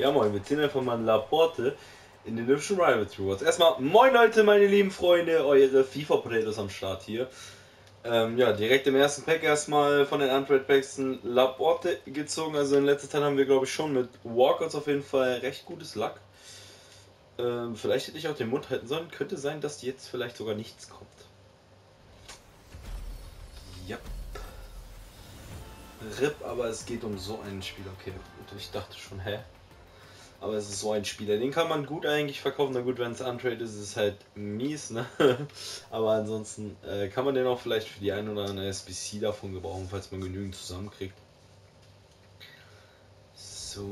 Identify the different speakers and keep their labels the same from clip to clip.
Speaker 1: Ja moin, wir ziehen einfach mal ein Laporte in den hübschen Rivals Rewards. Erstmal, moin Leute, meine lieben Freunde, eure FIFA Potatoes am Start hier. Ähm, ja, direkt im ersten Pack erstmal von den Android Packs ein Laporte gezogen. Also in letzter Zeit haben wir glaube ich schon mit Walkouts auf jeden Fall recht gutes Luck. Ähm, vielleicht hätte ich auch den Mund halten sollen. Könnte sein, dass jetzt vielleicht sogar nichts kommt. Ja. RIP, aber es geht um so einen Spieler. Okay, und ich dachte schon, hä? Aber es ist so ein Spieler. Den kann man gut eigentlich verkaufen. Na gut, wenn es Untrade ist, ist es halt mies, ne? aber ansonsten äh, kann man den auch vielleicht für die ein oder andere SBC davon gebrauchen, falls man genügend zusammenkriegt. So,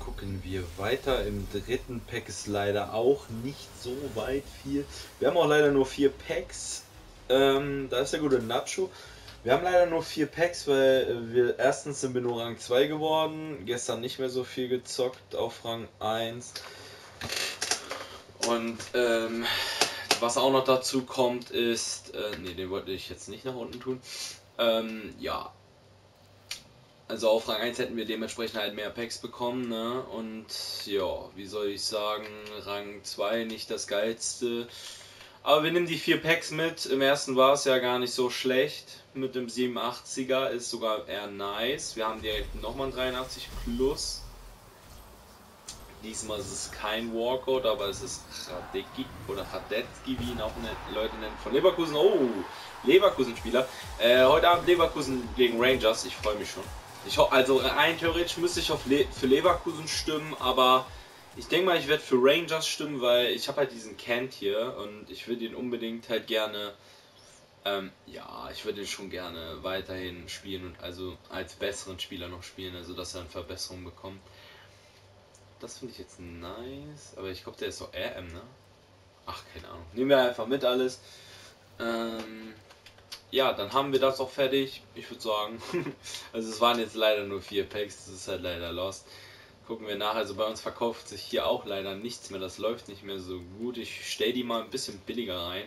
Speaker 1: gucken wir weiter. Im dritten Pack ist leider auch nicht so weit viel. Wir haben auch leider nur vier Packs. Ähm, da ist der gute Nacho. Wir haben leider nur vier Packs, weil wir erstens sind wir nur Rang 2 geworden, gestern nicht mehr so viel gezockt auf Rang 1. Und ähm, was auch noch dazu kommt ist, äh, ne, den wollte ich jetzt nicht nach unten tun. Ähm, ja. Also auf Rang 1 hätten wir dementsprechend halt mehr Packs bekommen, ne? Und ja, wie soll ich sagen, Rang 2 nicht das geilste. Aber wir nehmen die vier Packs mit. Im ersten war es ja gar nicht so schlecht mit dem 87er ist sogar eher nice. Wir haben direkt nochmal ein 83 Plus. Diesmal ist es kein Walkout, aber es ist Radecki oder Radetski, wie ihn auch Leute nennen, von Leverkusen. Oh, Leverkusen-Spieler. Äh, heute Abend Leverkusen gegen Rangers. Ich freue mich schon. Ich also rein theoretisch müsste ich Le für Leverkusen stimmen, aber ich denke mal, ich werde für Rangers stimmen, weil ich habe halt diesen Kent hier und ich würde ihn unbedingt halt gerne ähm, ja, ich würde ihn schon gerne weiterhin spielen und also als besseren Spieler noch spielen, also dass er eine Verbesserung bekommt. Das finde ich jetzt nice, aber ich glaube, der ist so RM, ne? Ach, keine Ahnung. Nehmen wir einfach mit alles. Ähm, ja, dann haben wir das auch fertig. Ich würde sagen, also es waren jetzt leider nur vier Packs, das ist halt leider lost. Gucken wir nach. Also bei uns verkauft sich hier auch leider nichts mehr. Das läuft nicht mehr so gut. Ich stelle die mal ein bisschen billiger rein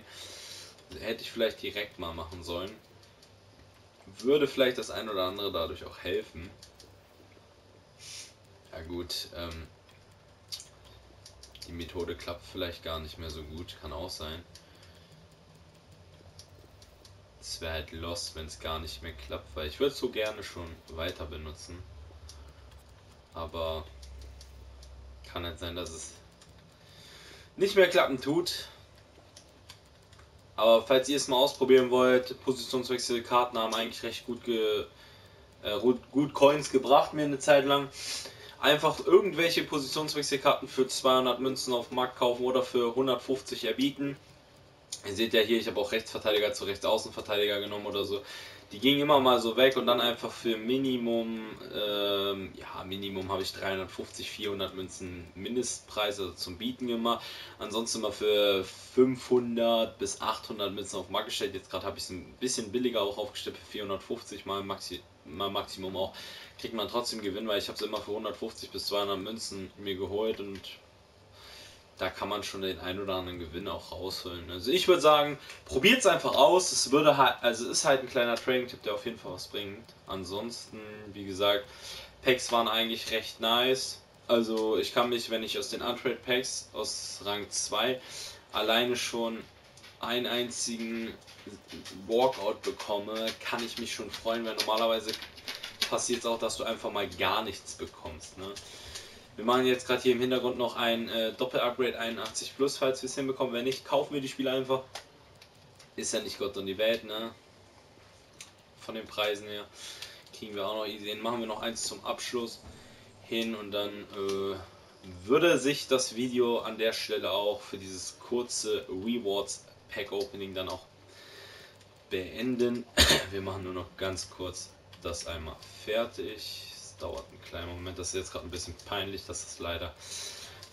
Speaker 1: hätte ich vielleicht direkt mal machen sollen. Würde vielleicht das ein oder andere dadurch auch helfen. Ja gut, ähm, die Methode klappt vielleicht gar nicht mehr so gut, kann auch sein. Es wäre halt lost, wenn es gar nicht mehr klappt, weil ich würde es so gerne schon weiter benutzen. Aber kann halt sein, dass es nicht mehr klappen tut. Aber falls ihr es mal ausprobieren wollt, Positionswechsel, Karten haben eigentlich recht gut, ge, äh, gut Coins gebracht mir eine Zeit lang. Einfach irgendwelche Positionswechselkarten für 200 Münzen auf dem Markt kaufen oder für 150 erbieten. Ihr seht ja hier, ich habe auch Rechtsverteidiger zu Rechtsaußenverteidiger genommen oder so die gingen immer mal so weg und dann einfach für Minimum, ähm, ja, Minimum habe ich 350, 400 Münzen Mindestpreis also zum Bieten gemacht. Ansonsten immer für 500 bis 800 Münzen auf Markt gestellt. Jetzt gerade habe ich es ein bisschen billiger auch aufgestellt, für 450 mal, Maxi mal Maximum auch. Kriegt man trotzdem Gewinn, weil ich habe es immer für 150 bis 200 Münzen mir geholt und da kann man schon den ein oder anderen Gewinn auch rausholen. Also ich würde sagen, probiert es einfach aus. Es würde halt, also ist halt ein kleiner Training-Tipp, der auf jeden Fall was bringt. Ansonsten, wie gesagt, Packs waren eigentlich recht nice. Also ich kann mich, wenn ich aus den Untrade Packs aus Rang 2 alleine schon einen einzigen Walkout bekomme, kann ich mich schon freuen, weil normalerweise passiert es auch, dass du einfach mal gar nichts bekommst. Ne? Wir machen jetzt gerade hier im Hintergrund noch ein äh, Doppel-Upgrade 81 Plus, falls wir es hinbekommen. Wenn nicht, kaufen wir die Spiele einfach. Ist ja nicht Gott und die Welt, ne? Von den Preisen her. Kriegen wir auch noch hin. Machen wir noch eins zum Abschluss hin und dann äh, würde sich das Video an der Stelle auch für dieses kurze Rewards Pack Opening dann auch beenden. Wir machen nur noch ganz kurz das einmal fertig dauert einen kleinen Moment. Das ist jetzt gerade ein bisschen peinlich, dass es leider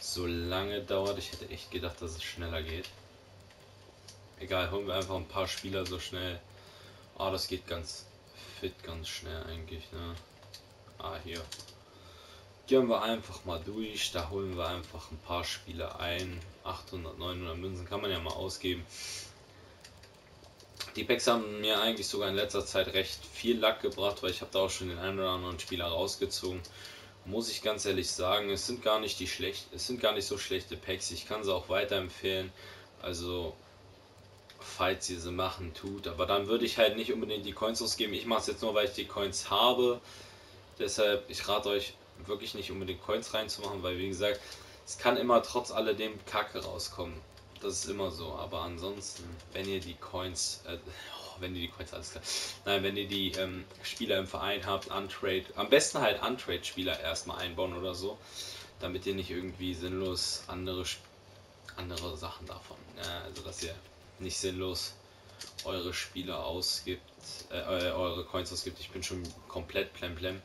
Speaker 1: so lange dauert. Ich hätte echt gedacht, dass es schneller geht. Egal, holen wir einfach ein paar Spieler so schnell. Ah, das geht ganz fit, ganz schnell eigentlich. Ne? Ah, hier. Gehen wir einfach mal durch. Da holen wir einfach ein paar Spieler ein. 800, 900 Münzen kann man ja mal ausgeben. Die Packs haben mir eigentlich sogar in letzter Zeit recht viel Lack gebracht, weil ich habe da auch schon den einen oder anderen Spieler rausgezogen. muss ich ganz ehrlich sagen, es sind gar nicht die schlecht, es sind gar nicht so schlechte Packs. Ich kann sie auch weiterempfehlen. Also falls ihr sie machen tut, aber dann würde ich halt nicht unbedingt die Coins ausgeben. Ich mache es jetzt nur, weil ich die Coins habe. Deshalb, ich rate euch wirklich nicht unbedingt Coins reinzumachen, weil wie gesagt, es kann immer trotz alledem Kacke rauskommen. Das ist immer so. Aber ansonsten, wenn ihr die Coins, äh, oh, wenn ihr die Coins, alles klar. Nein, wenn ihr die ähm, Spieler im Verein habt, Untrade, am besten halt Untrade-Spieler erstmal einbauen oder so, damit ihr nicht irgendwie sinnlos andere, andere Sachen davon, äh, also dass ihr nicht sinnlos eure Spieler ausgibt, äh, eure Coins ausgibt. Ich bin schon komplett plemplem.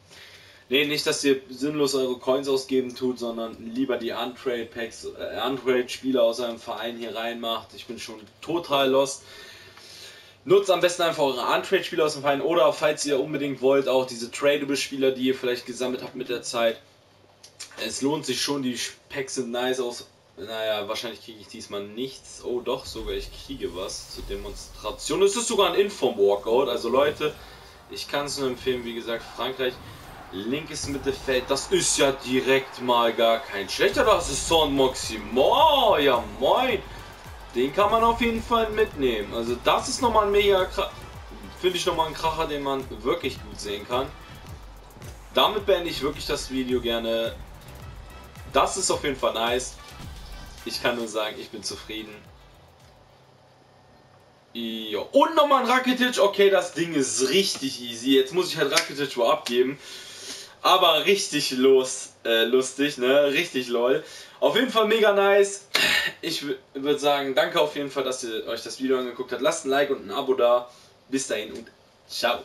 Speaker 1: Nee, nicht, dass ihr sinnlos eure Coins ausgeben tut, sondern lieber die Untrade-Packs, äh, Untrade-Spieler aus eurem Verein hier reinmacht. Ich bin schon total lost. Nutzt am besten einfach eure Untrade-Spieler aus dem Verein oder falls ihr unbedingt wollt, auch diese Tradable-Spieler, die ihr vielleicht gesammelt habt mit der Zeit. Es lohnt sich schon, die Packs sind nice aus. Naja, wahrscheinlich kriege ich diesmal nichts. Oh doch, sogar ich kriege was zur Demonstration. Es ist sogar ein Inform-Walkout. Also Leute, ich kann es nur empfehlen, wie gesagt, Frankreich Linkes Mittelfeld, das ist ja direkt mal gar kein schlechter. Das ist Son Moximo. Ja, moin. Den kann man auf jeden Fall mitnehmen. Also das ist nochmal ein mega, finde ich nochmal ein Kracher, den man wirklich gut sehen kann. Damit beende ich wirklich das Video gerne. Das ist auf jeden Fall nice. Ich kann nur sagen, ich bin zufrieden. Jo. Und nochmal ein Rakitic. Okay, das Ding ist richtig easy. Jetzt muss ich halt Rakitic wo abgeben aber richtig los, äh, lustig, ne? Richtig lol. Auf jeden Fall mega nice. Ich würde sagen, danke auf jeden Fall, dass ihr euch das Video angeguckt habt. Lasst ein Like und ein Abo da. Bis dahin und ciao.